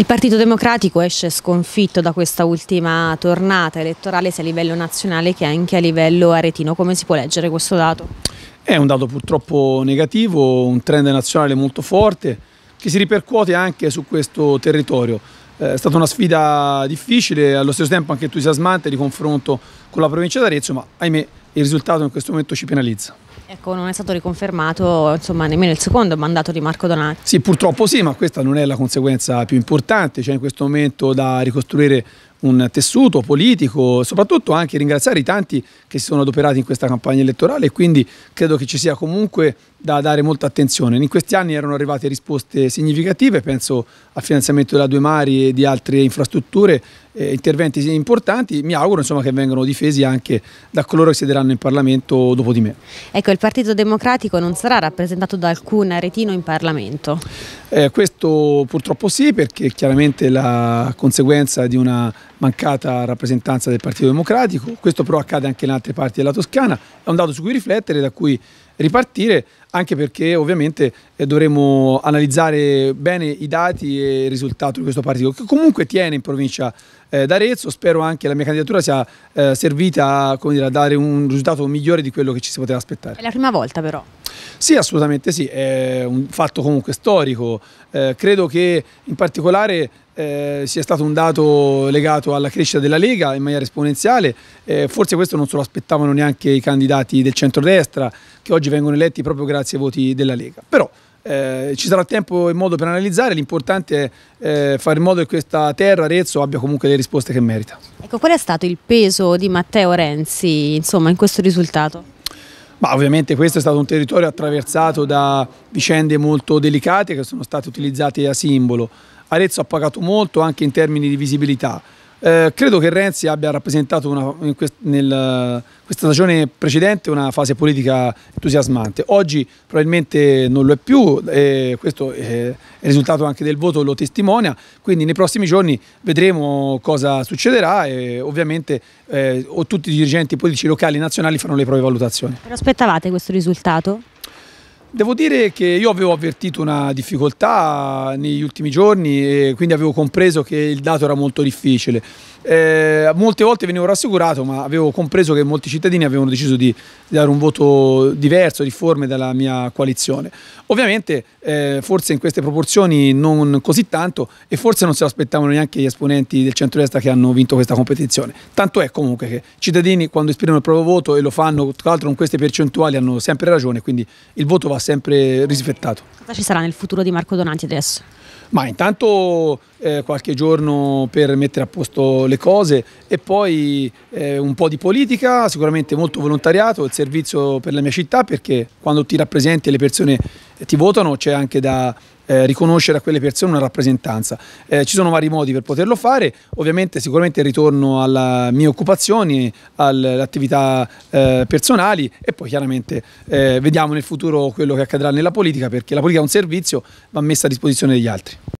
Il Partito Democratico esce sconfitto da questa ultima tornata elettorale sia a livello nazionale che anche a livello aretino. Come si può leggere questo dato? È un dato purtroppo negativo, un trend nazionale molto forte che si ripercuote anche su questo territorio. Eh, è stata una sfida difficile, allo stesso tempo anche entusiasmante di confronto con la provincia d'Arezzo, ma ahimè il risultato in questo momento ci penalizza. Ecco, non è stato riconfermato insomma, nemmeno il secondo mandato di Marco Donati. Sì, purtroppo sì, ma questa non è la conseguenza più importante, c'è in questo momento da ricostruire un tessuto politico, soprattutto anche ringraziare i tanti che si sono adoperati in questa campagna elettorale e quindi credo che ci sia comunque da dare molta attenzione. In questi anni erano arrivate risposte significative, penso al finanziamento della Due Mari e di altre infrastrutture, eh, interventi importanti, mi auguro insomma, che vengano difesi anche da coloro che siederanno in Parlamento dopo di me. Ecco, il Partito Democratico non sarà rappresentato da alcun aretino in Parlamento? Eh, questo purtroppo sì, perché chiaramente la conseguenza di una mancata rappresentanza del Partito Democratico, questo però accade anche in altre parti della Toscana, è un dato su cui riflettere, da cui ripartire, anche perché ovviamente eh, dovremo analizzare bene i dati e il risultato di questo partito, che comunque tiene in provincia eh, d'Arezzo, spero anche che la mia candidatura sia eh, servita dire, a dare un risultato migliore di quello che ci si poteva aspettare. È la prima volta però. Sì, assolutamente sì, è un fatto comunque storico, eh, credo che in particolare eh, sia stato un dato legato alla crescita della Lega in maniera esponenziale, eh, forse questo non se lo aspettavano neanche i candidati del centrodestra che oggi vengono eletti proprio grazie ai voti della Lega. Però eh, ci sarà tempo e modo per analizzare, l'importante è eh, fare in modo che questa terra, Arezzo, abbia comunque le risposte che merita. Ecco, qual è stato il peso di Matteo Renzi insomma, in questo risultato? Ma ovviamente questo è stato un territorio attraversato da vicende molto delicate che sono state utilizzate a simbolo. Arezzo ha pagato molto anche in termini di visibilità. Eh, credo che Renzi abbia rappresentato una, in quest, nel, questa stagione precedente una fase politica entusiasmante. Oggi probabilmente non lo è più, e questo è il risultato anche del voto lo testimonia, quindi nei prossimi giorni vedremo cosa succederà e ovviamente eh, tutti i dirigenti politici locali e nazionali faranno le proprie valutazioni. Però aspettavate questo risultato? Devo dire che io avevo avvertito una difficoltà negli ultimi giorni e quindi avevo compreso che il dato era molto difficile. Eh, molte volte venivo rassicurato, ma avevo compreso che molti cittadini avevano deciso di, dare un voto diverso, difforme dalla mia coalizione. Ovviamente, eh, forse in queste proporzioni non così tanto e forse non se lo aspettavano neanche gli esponenti del centro-destra che hanno vinto questa competizione. Tanto è comunque che i cittadini quando esprimono il proprio voto e lo fanno, tra l'altro con queste percentuali, hanno sempre ragione, quindi il voto va sempre rispettato. Cosa ci sarà nel futuro di Marco Donati adesso? Ma intanto eh, qualche giorno per mettere a posto le cose e poi eh, un po' di politica, sicuramente molto volontariato, il servizio per la mia città perché quando ti rappresenti le persone ti votano c'è anche da eh, riconoscere a quelle persone una rappresentanza. Eh, ci sono vari modi per poterlo fare, ovviamente sicuramente ritorno alle mie occupazioni, alle attività eh, personali e poi chiaramente eh, vediamo nel futuro quello che accadrà nella politica perché la politica è un servizio, va messa a disposizione degli altri.